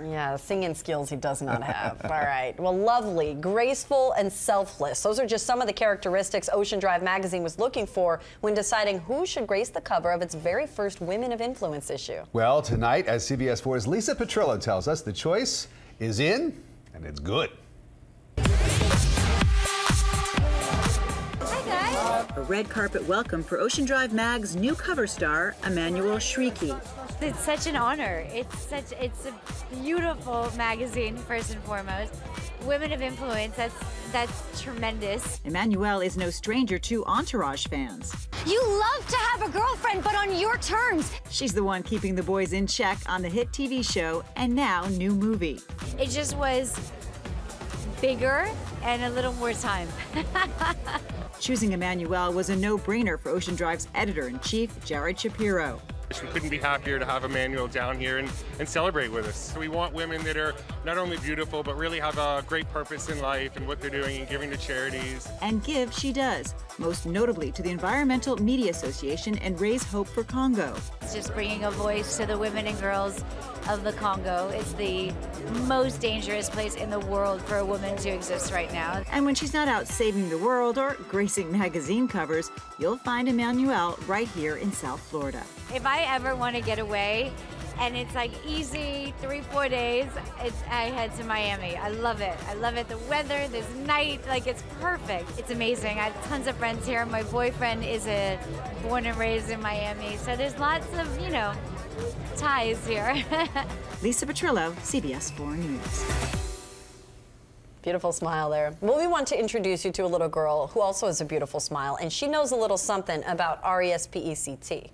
Yeah, singing skills he does not have. All right. Well, lovely, graceful, and selfless. Those are just some of the characteristics Ocean Drive magazine was looking for when deciding who should grace the cover of its very first Women of Influence issue. Well, tonight, as CBS 4's Lisa Petrillo tells us, the choice is in, and it's good. A red carpet welcome for Ocean Drive Mag's new cover star, Emmanuelle Chriqui. It's such an honor. It's such it's a beautiful magazine first and foremost. Women of influence, that's that's tremendous. Emmanuelle is no stranger to Entourage fans. You love to have a girlfriend, but on your terms. She's the one keeping the boys in check on the hit TV show and now new movie. It just was bigger and a little more time. Choosing Emmanuelle was a no-brainer for Ocean Drive's editor-in-chief, Jared Shapiro. We couldn't be happier to have Emmanuelle down here and, and celebrate with us. We want women that are not only beautiful, but really have a great purpose in life and what they're doing and giving to charities. And give she does, most notably to the Environmental Media Association and Raise Hope for Congo. It's just bringing a voice to the women and girls of the Congo. It's the most dangerous place in the world for a woman to exist right now. And when she's not out saving the world or gracing magazine covers, you'll find Emmanuelle right here in South Florida. If I ever want to get away, and it's like easy three four days it's i head to miami. I love it. I love it. The weather this night like it's perfect. It's amazing. I have tons of friends here. My boyfriend is a born and raised in miami so there's lots of you know ties here. Lisa petrillo cbs 4 news. Beautiful smile there. Well, we want to introduce you to a little girl who also has a beautiful smile, and she knows a little something about R E S P E C T.